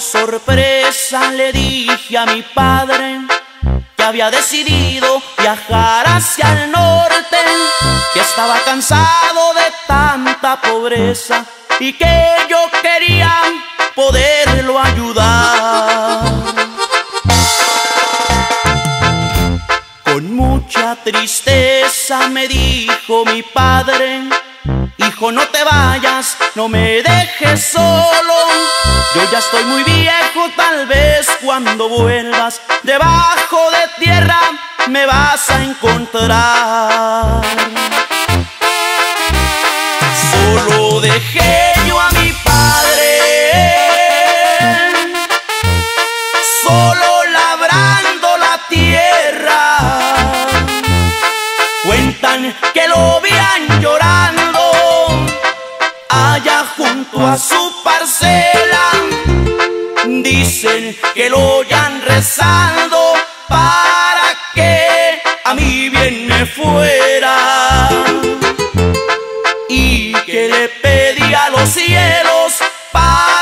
sorpresa le dije a mi padre que había decidido viajar hacia el norte, que estaba cansado de tanta pobreza y que yo quería poderlo ayudar. Con mucha tristeza me dijo mi padre, hijo no te vayas, no me dejes solo, ya estoy muy viejo, tal vez cuando vuelvas debajo de tierra me vas a encontrar. Solo dejé yo a mi padre, solo labrando la tierra. Cuentan que lo vean llorando allá junto a su parcela que lo hayan rezado para que a mí bien me fuera. Y que le pedí a los cielos para